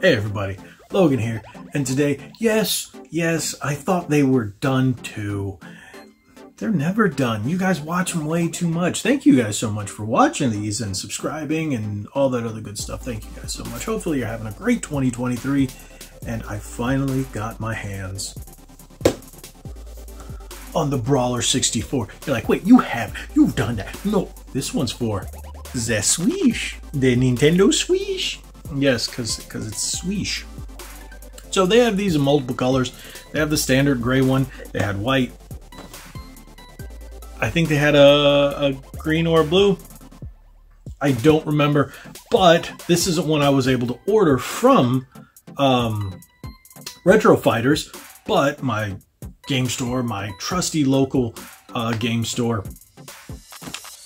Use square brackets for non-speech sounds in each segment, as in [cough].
Hey everybody, Logan here, and today, yes, yes, I thought they were done too. They're never done. You guys watch them way too much. Thank you guys so much for watching these and subscribing and all that other good stuff. Thank you guys so much. Hopefully you're having a great 2023, and I finally got my hands on the Brawler 64. You're like, wait, you have, you've done that. No, this one's for the Switch, the Nintendo Switch. Yes, because because it's Swish. So they have these in multiple colors. They have the standard gray one. They had white. I think they had a, a green or a blue. I don't remember, but this isn't one I was able to order from um, Retro Fighters, but my game store, my trusty local uh, game store,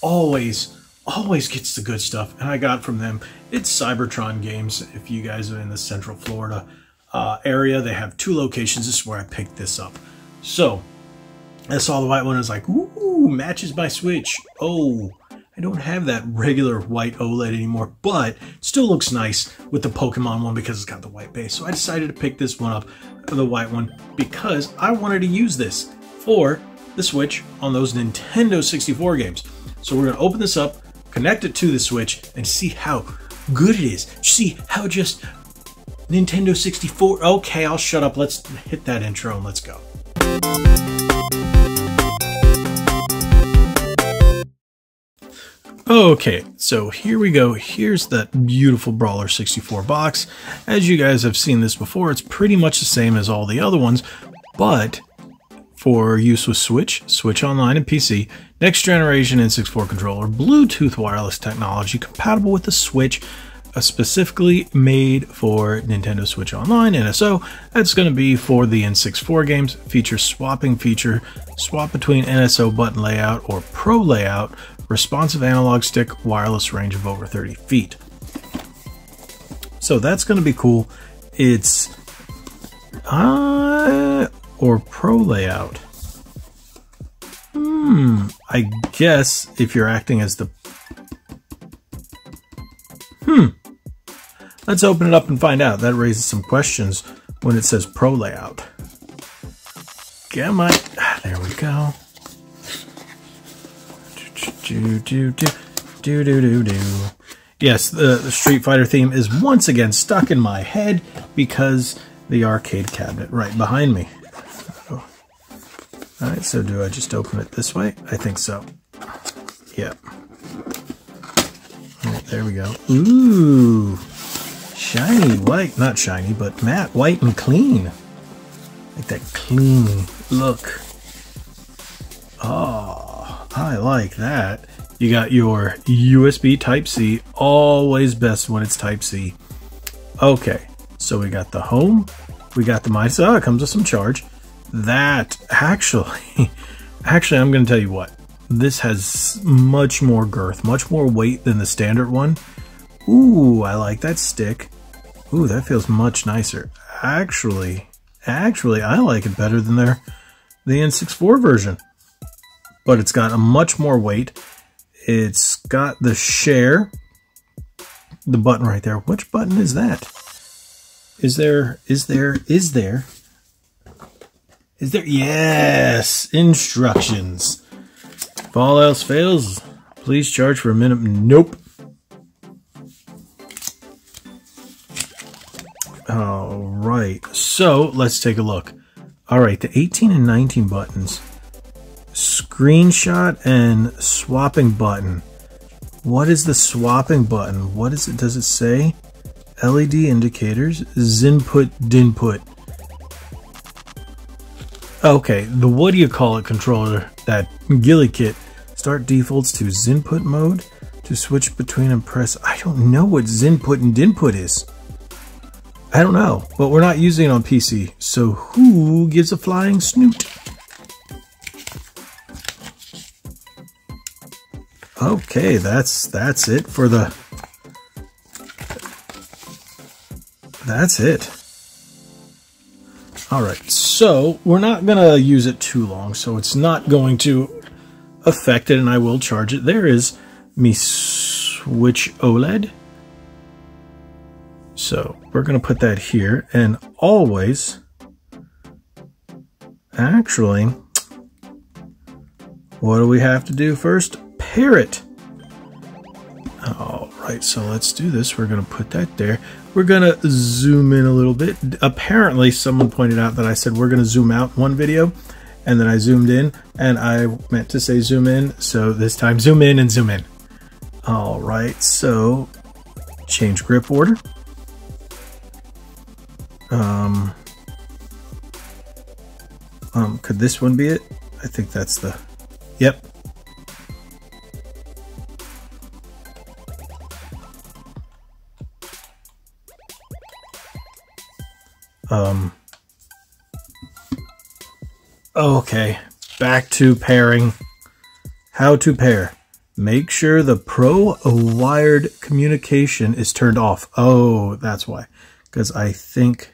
always always gets the good stuff, and I got from them. It's Cybertron Games. If you guys are in the Central Florida uh, area, they have two locations. This is where I picked this up. So I saw the white one. I was like, ooh, matches my Switch. Oh, I don't have that regular white OLED anymore, but still looks nice with the Pokemon one because it's got the white base. So I decided to pick this one up, the white one, because I wanted to use this for the Switch on those Nintendo 64 games. So we're going to open this up, connect it to the Switch, and see how good it is. See how just Nintendo 64. Okay, I'll shut up. Let's hit that intro and let's go. Okay, so here we go. Here's that beautiful Brawler 64 box. As you guys have seen this before, it's pretty much the same as all the other ones, but for use with Switch, Switch Online, and PC, next generation N64 controller, Bluetooth wireless technology compatible with the Switch, uh, specifically made for Nintendo Switch Online NSO. That's going to be for the N64 games. Features swapping feature, swap between NSO button layout or Pro layout, responsive analog stick, wireless range of over 30 feet. So that's going to be cool. It's uh, or Pro layout. Hmm, I guess if you're acting as the... Hmm. Let's open it up and find out. That raises some questions when it says Pro layout. My... Ah, there we go. Do, do, do, do, do, do, do. Yes, the, the Street Fighter theme is once again stuck in my head because the arcade cabinet right behind me. Alright, so do I just open it this way? I think so. Yep. Right, there we go. Ooh! Shiny white. Not shiny, but matte, white, and clean. Like that clean look. Oh, I like that. You got your USB Type-C. Always best when it's Type-C. Okay, so we got the home. We got the mice. Oh, it comes with some charge that actually, [laughs] actually, I'm going to tell you what. This has much more girth, much more weight than the standard one. Ooh, I like that stick. Ooh, that feels much nicer. Actually, actually, I like it better than their the N64 version. But it's got a much more weight. It's got the share, the button right there. Which button is that? Is there, is there, is there is there? Yes! Instructions. If all else fails, please charge for a minute. Nope. Alright, so let's take a look. Alright, the 18 and 19 buttons. Screenshot and swapping button. What is the swapping button? What is it? Does it say? LED indicators, Zinput, Dinput. Okay, the what do you call it controller, that Gilly kit. Start defaults to Zinput mode to switch between and press. I don't know what Zinput and Dinput is. I don't know, but we're not using it on PC, so who gives a flying snoot? Okay, that's that's it for the That's it. All right, so we're not going to use it too long, so it's not going to affect it, and I will charge it. There is me Switch OLED. So we're going to put that here and always, actually, what do we have to do first? Pair it. Right, so let's do this. We're going to put that there. We're going to zoom in a little bit. Apparently, someone pointed out that I said we're going to zoom out one video, and then I zoomed in, and I meant to say zoom in, so this time zoom in and zoom in. All right, so change grip order. Um, um, could this one be it? I think that's the, yep. Um, okay, back to pairing. How to pair. Make sure the pro wired communication is turned off. Oh, that's why. Because I think...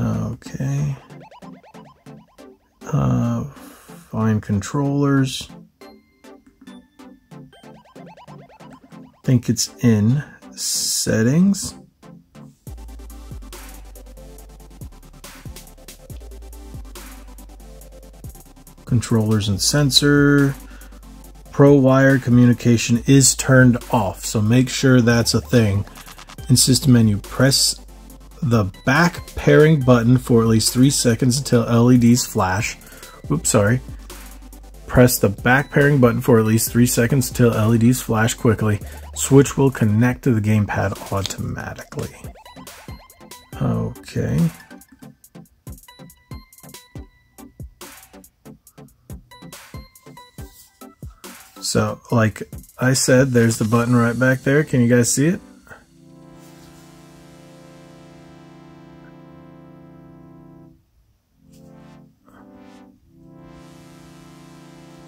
Okay. Uh, find controllers. think it's in settings. Controllers and sensor. Pro wired communication is turned off, so make sure that's a thing. In system menu, press the back pairing button for at least three seconds until LEDs flash. Oops, sorry. Press the back pairing button for at least three seconds until LEDs flash quickly. Switch will connect to the gamepad automatically. Okay. So, like I said, there's the button right back there. Can you guys see it?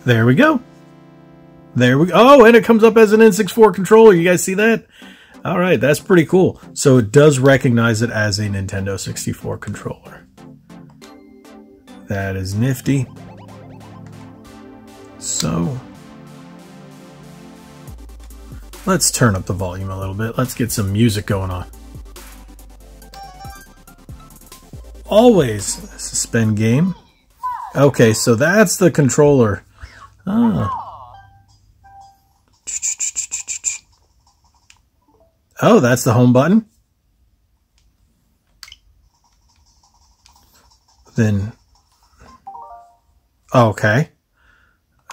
There we go. There we go. Oh, and it comes up as an N64 controller. You guys see that? All right, that's pretty cool. So it does recognize it as a Nintendo 64 controller. That is nifty. So Let's turn up the volume a little bit. Let's get some music going on. Always suspend game. Okay, so that's the controller. Oh. Oh, that's the home button. Then, okay.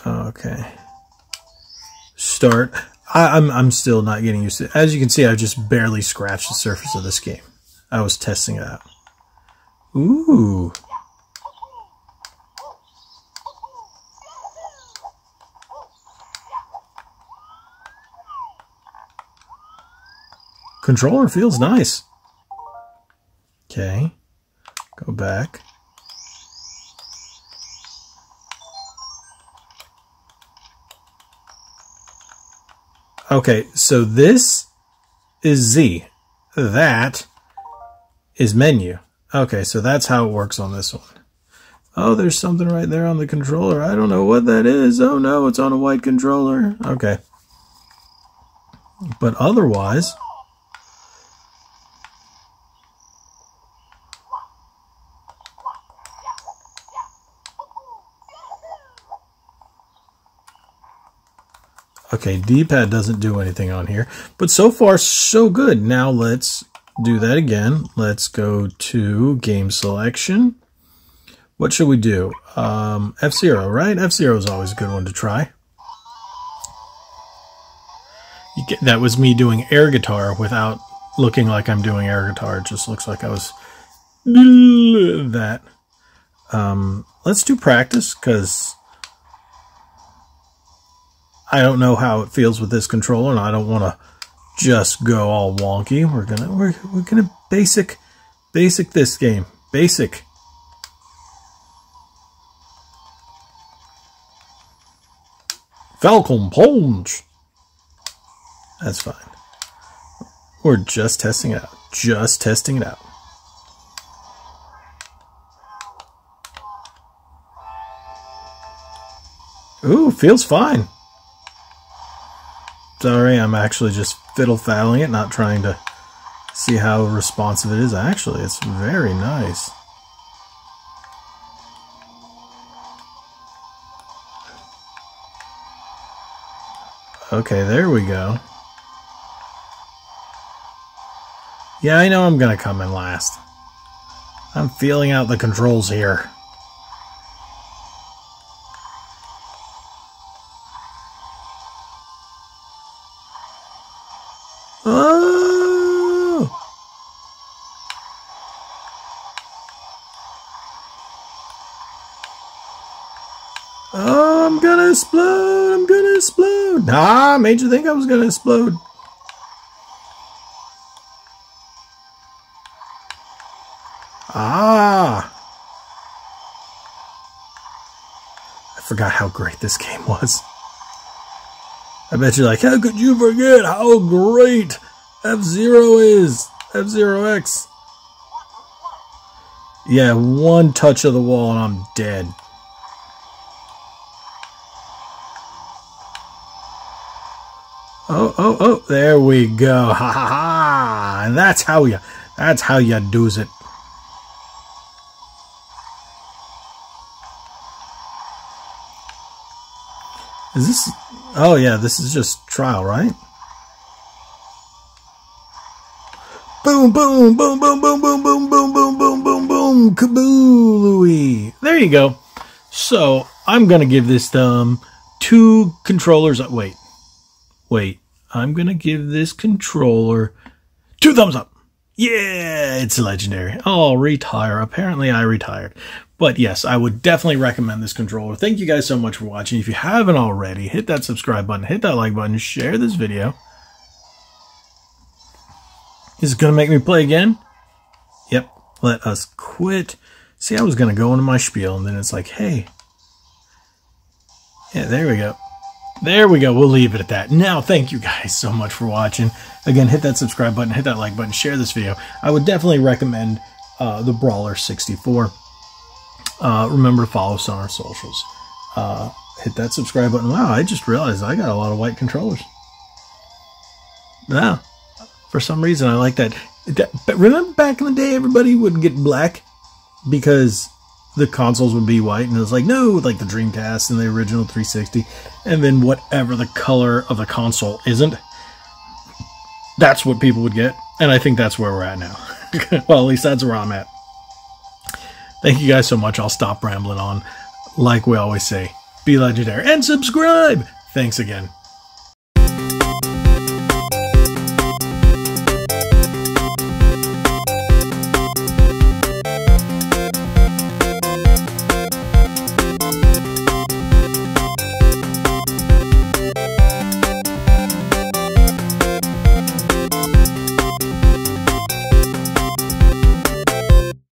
Okay. Start. I, am I'm, I'm still not getting used to it. As you can see, I've just barely scratched the surface of this game. I was testing it out. Ooh. Controller feels nice. Okay. Go back. Okay, so this is Z. That is menu. Okay, so that's how it works on this one. Oh, there's something right there on the controller. I don't know what that is. Oh no, it's on a white controller. Okay. But otherwise, Okay, D-pad doesn't do anything on here, but so far so good. Now let's do that again. Let's go to game selection. What should we do? Um, F-Zero, right? F-Zero is always a good one to try. Get, that was me doing air guitar without looking like I'm doing air guitar. It just looks like I was that. Um, let's do practice because I don't know how it feels with this controller, and I don't want to just go all wonky. We're gonna we're we're gonna basic basic this game. Basic. Falcon Punch. That's fine. We're just testing it out. Just testing it out. Ooh, feels fine. Sorry, I'm actually just fiddle faddling it, not trying to see how responsive it is. Actually, it's very nice. Okay, there we go. Yeah, I know I'm gonna come in last. I'm feeling out the controls here. Oh! Oh, I'm gonna explode! I'm gonna explode! Nah, made you think I was gonna explode. Ah! I forgot how great this game was. I bet you're like, how could you forget how great F-Zero is? F-Zero X. Yeah, one touch of the wall and I'm dead. Oh, oh, oh, there we go. [laughs] Ha ha ha. And that's how you, that's how you do's it. Is this... Oh, yeah, this is just trial, right? Boom, boom, boom, boom, boom, boom, boom, boom, boom, boom, boom, boom, kaboolooey. There you go. So, I'm going to give this thumb two controllers... Wait. Wait. I'm going to give this controller two thumbs up. Yeah, it's legendary. I'll retire. Apparently, I retired. But yes, I would definitely recommend this controller. Thank you guys so much for watching. If you haven't already, hit that subscribe button, hit that like button, share this video. Is it going to make me play again? Yep. Let us quit. See, I was going to go into my spiel, and then it's like, hey. Yeah, there we go. There we go. We'll leave it at that. Now, thank you guys so much for watching. Again, hit that subscribe button, hit that like button, share this video. I would definitely recommend uh, the Brawler 64. Uh, remember to follow us on our socials. Uh, hit that subscribe button. Wow, I just realized I got a lot of white controllers. Yeah, for some reason I like that. But remember back in the day, everybody would get black because the consoles would be white, and it was like no, like the Dreamcast and the original 360, and then whatever the color of the console isn't, that's what people would get, and I think that's where we're at now. [laughs] well, at least that's where I'm at. Thank you guys so much. I'll stop rambling on. Like we always say, be legendary and subscribe. Thanks again.